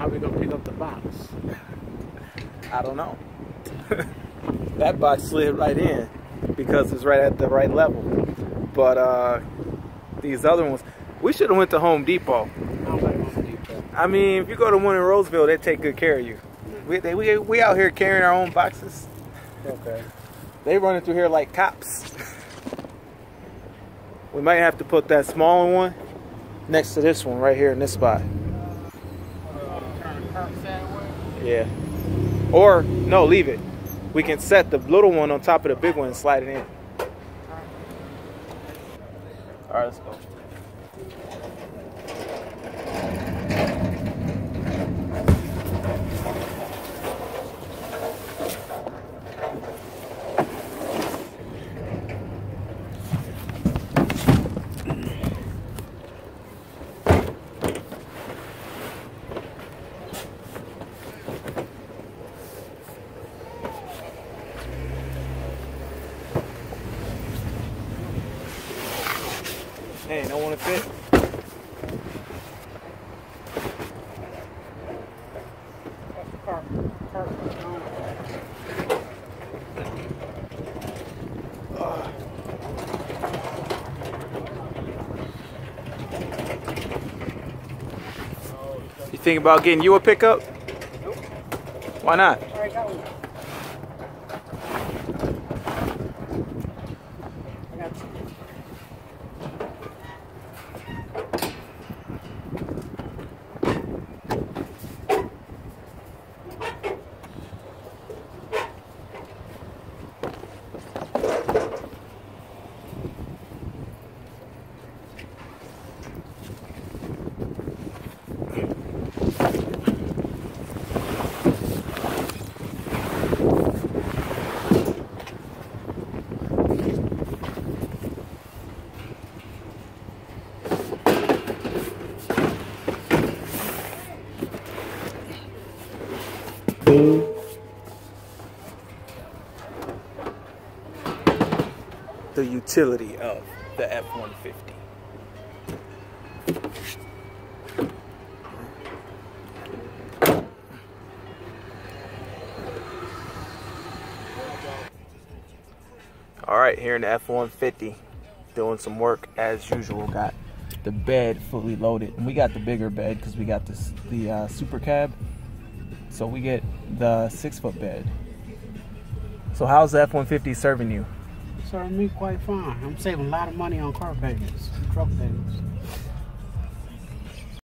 how we gonna pick up the box? I don't know. that box slid right in because it's right at the right level. But uh, these other ones, we should have went to Home Depot. I mean, if you go to one in Roseville, they take good care of you. We, they, we, we out here carrying our own boxes. Okay. They running through here like cops. we might have to put that smaller one next to this one right here in this spot. Yeah. Or, no, leave it. We can set the little one on top of the big one and slide it in. All right, let's go. Hey, don't want to fit? You think about getting you a pickup? Why not? The utility of the F-150. All right, here in the F-150, doing some work as usual. Got the bed fully loaded, and we got the bigger bed because we got this the uh, super cab. So we get the six foot bed. So how's the F-150 serving you? Serving me quite fine. I'm saving a lot of money on car payments, truck payments.